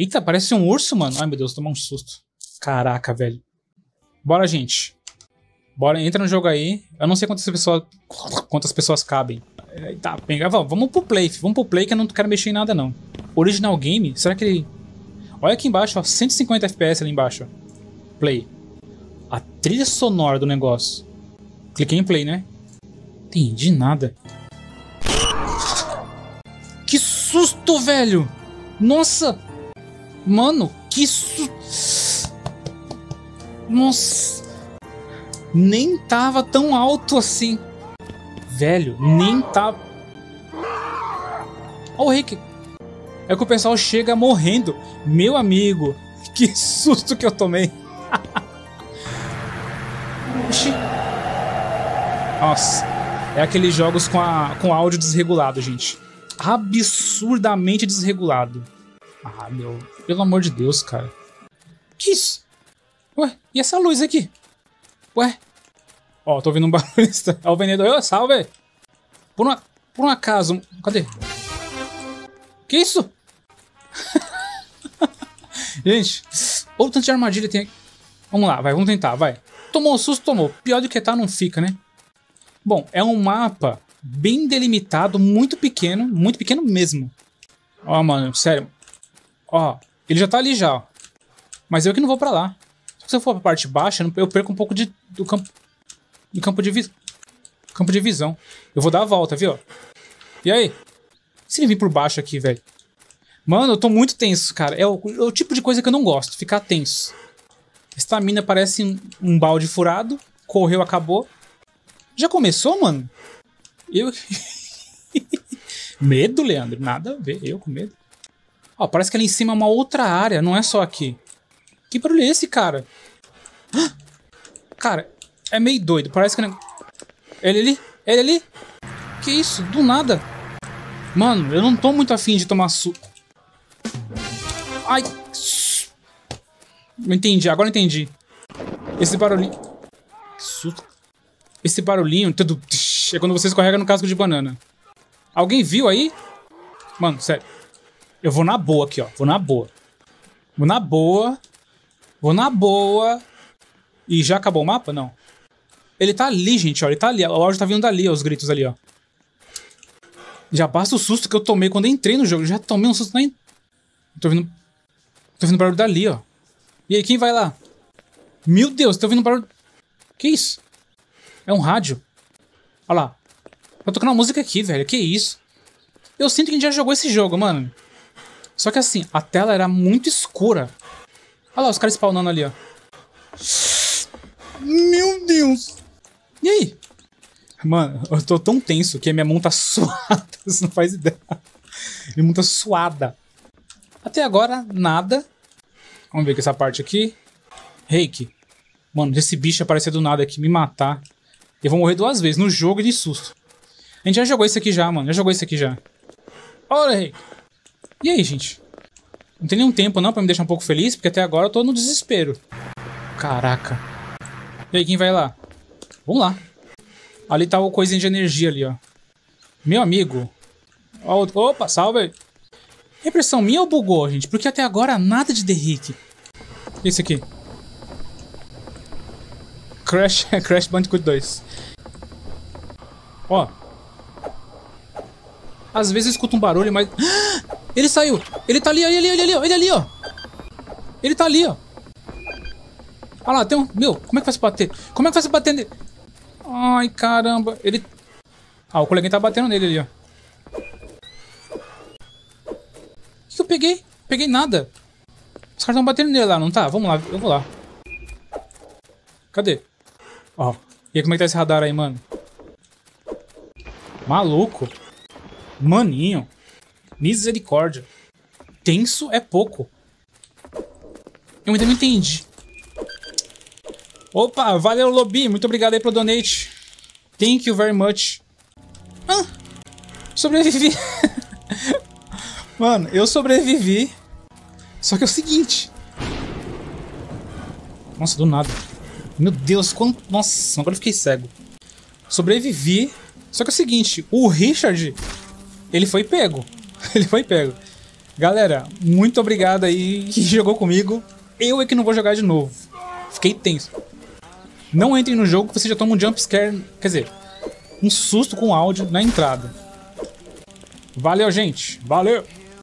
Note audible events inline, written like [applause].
Eita, parece um urso, mano. Ai, meu Deus, tomar um susto. Caraca, velho. Bora, gente. Bora, entra no jogo aí. Eu não sei quantas pessoas, quantas pessoas cabem. Tá, pega, vamos pro play. Vamos pro play que eu não quero mexer em nada, não. Original game? Será que ele... Olha aqui embaixo, ó. 150 FPS ali embaixo. Play. A trilha sonora do negócio. Cliquei em play, né? Entendi nada. Que susto, velho! Nossa! Mano, que susto! Nossa! Nem tava tão alto assim. Velho, nem tá. Ó o Rick. É que o pessoal chega morrendo. Meu amigo, [laughs] que susto que eu tomei. [laughs] Oxi. Nossa. É aqueles jogos com, a, com áudio desregulado, gente. Absurdamente desregulado. Ah, meu. Pelo amor de Deus, cara. Que isso? Ué, e essa luz aqui? Ué? Ó, tô ouvindo um [laughs] barulho. Ó, o vendedor. Salve! Por, uma, por um acaso. Cadê? Que isso? [laughs] Gente, outro tanto de armadilha tem aqui. Vamos lá, vai, vamos tentar, vai. Tomou um susto, tomou. Pior do que tá, não fica, né? Bom, é um mapa bem delimitado, muito pequeno, muito pequeno mesmo. Ó, mano, sério. Ó, ele já tá ali já, ó. Mas eu que não vou pra lá. Se eu for pra parte baixa, eu perco um pouco de, do campo. Do campo de visão. Campo de visão. Eu vou dar a volta, viu? E aí? Se ele vir por baixo aqui, velho. Mano, eu tô muito tenso, cara. É o, é o, tipo de coisa que eu não gosto, ficar tenso. Estamina parece um, um balde furado. Correu, acabou. Já começou, mano? Eu. [laughs] medo, Leandro? Nada a ver, eu com medo. Ó, parece que ali em cima é uma outra área, não é só aqui. Que barulho é esse, cara? Cara, é meio doido. Parece que. Ele ali? Ele ali? Que isso? Do nada. Mano, eu não tô muito afim de tomar su... Ai. Entendi, agora entendi. Esse barulhinho. Susto. Esse barulhinho tudo é quando você escorrega no casco de banana. Alguém viu aí? Mano, sério. Eu vou na boa aqui, ó. Vou na boa. Vou na boa. Vou na boa. E já acabou o mapa? Não. Ele tá ali, gente, ó. Ele tá ali. O áudio tá vindo dali, ó, os gritos ali, ó. Já basta o susto que eu tomei quando entrei no jogo. Já tomei um susto nem. Tô vendo. Tô vendo barulho dali, ó. E aí, quem vai lá? Meu Deus, tô ouvindo barulho. Que isso? É um rádio. Olha lá. Tô tocando uma música aqui, velho. Que isso? Eu sinto que a gente já jogou esse jogo, mano. Só que assim, a tela era muito escura. Olha lá os caras spawnando ali, ó. Meu Deus. E aí? Mano, eu tô tão tenso que a minha mão tá [laughs] suada. Você não faz ideia. Minha mão tá suada. Até agora, nada. Vamos ver com essa parte aqui. Reiki. Mano, esse bicho aparecer do nada aqui me matar. Eu vou morrer duas vezes, no jogo e de susto. A gente já jogou isso aqui já, mano. Já jogou isso aqui já. Olha, Reiki. E aí, gente? Não tem nenhum tempo não pra me deixar um pouco feliz, porque até agora eu tô no desespero. Caraca. E aí, quem vai lá? Vamos lá. Ali tá o coisinha de energia ali, ó. Meu amigo. Opa, salve. Impressão minha ou bugou, gente? Porque até agora nada de Derrick. Esse aqui. Crash, [laughs] Crash Bandicoot 2. Ó. Às vezes eu escuto um barulho, mas... [gasps] Ele saiu! Ele tá ali, ali, ali, ó. Ele ali, ó. Ele tá ali, ó. Olha lá, tem um... Meu, como é que vai se bater? Como é que vai se bater nele? Ai, caramba. Ele... Ah, o coleguinha tá batendo nele ali, ó. O que eu peguei? Peguei nada. Os caras estão batendo nele lá, não tá? Vamos lá, eu vou lá. Cadê? Ó. E aí, como é que tá esse radar aí, mano? Maluco. Maninho. Misericórdia. Tenso é pouco. Eu ainda não entendi. Opa, valeu, Lobi. Muito obrigado aí pelo donate. Thank you very much. Ah, sobrevivi. [laughs] Mano, eu sobrevivi. Só que é o seguinte. Nossa, do nada. Meu Deus, quanto... Nossa, agora eu fiquei cego. Sobrevivi. Só que é o seguinte, o Richard, ele foi pego. [laughs] ele foi pego. Galera, muito obrigado aí que jogou comigo. Eu é que não vou jogar de novo. Fiquei tenso. Não entrem no jogo que você já toma um jumpscare. Quer dizer, um susto com áudio na entrada. Valeu, gente. Valeu!